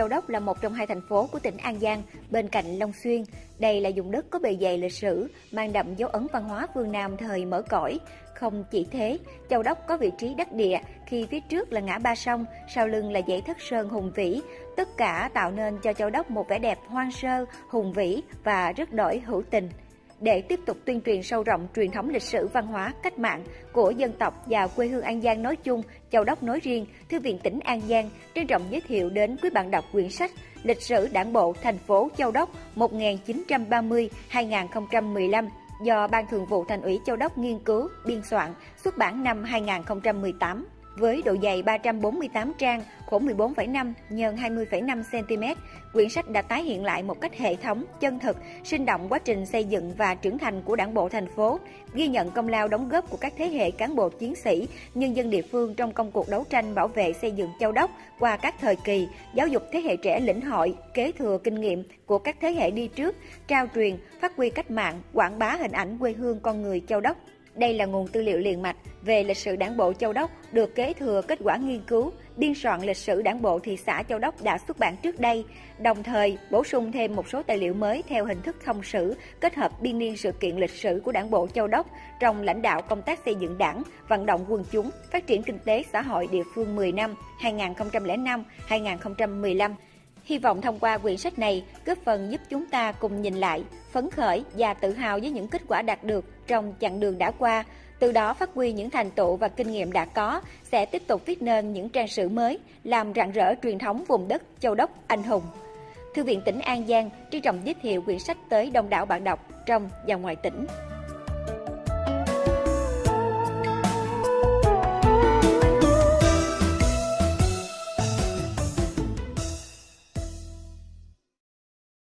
Châu Đốc là một trong hai thành phố của tỉnh An Giang bên cạnh Long Xuyên. Đây là vùng đất có bề dày lịch sử, mang đậm dấu ấn văn hóa phương Nam thời mở cõi. Không chỉ thế, Châu Đốc có vị trí đắc địa khi phía trước là ngã ba sông, sau lưng là dãy thất sơn hùng vĩ. Tất cả tạo nên cho Châu Đốc một vẻ đẹp hoang sơ, hùng vĩ và rất đổi hữu tình để tiếp tục tuyên truyền sâu rộng truyền thống lịch sử văn hóa cách mạng của dân tộc và quê hương An Giang nói chung, Châu Đốc nói riêng, Thư viện tỉnh An Giang trân trọng giới thiệu đến quý bạn đọc quyển sách Lịch sử Đảng bộ thành phố Châu Đốc 1930-2015 do Ban Thường vụ Thành ủy Châu Đốc nghiên cứu, biên soạn, xuất bản năm 2018 với độ dày 348 trang, khổ 14,5 x 20,5 cm. Quyển sách đã tái hiện lại một cách hệ thống, chân thực, sinh động quá trình xây dựng và trưởng thành của Đảng bộ thành phố, ghi nhận công lao đóng góp của các thế hệ cán bộ chiến sĩ, nhân dân địa phương trong công cuộc đấu tranh bảo vệ xây dựng Châu Đốc qua các thời kỳ, giáo dục thế hệ trẻ lĩnh hội, kế thừa kinh nghiệm của các thế hệ đi trước, trao truyền, phát huy cách mạng, quảng bá hình ảnh quê hương con người Châu Đốc. Đây là nguồn tư liệu liền mạch về lịch sử đảng bộ Châu Đốc được kế thừa kết quả nghiên cứu, biên soạn lịch sử đảng bộ thị xã Châu Đốc đã xuất bản trước đây, đồng thời bổ sung thêm một số tài liệu mới theo hình thức thông sử, kết hợp biên niên sự kiện lịch sử của đảng bộ Châu Đốc trong lãnh đạo công tác xây dựng đảng, vận động quần chúng, phát triển kinh tế xã hội địa phương 10 năm 2005-2015 Hy vọng thông qua quyển sách này góp phần giúp chúng ta cùng nhìn lại, phấn khởi và tự hào với những kết quả đạt được trong chặng đường đã qua, từ đó phát huy những thành tựu và kinh nghiệm đã có, sẽ tiếp tục viết nên những trang sử mới, làm rạng rỡ truyền thống vùng đất Châu Đốc anh hùng. Thư viện tỉnh An Giang trân trọng giới thiệu quyển sách tới đông đảo bạn đọc trong và ngoài tỉnh.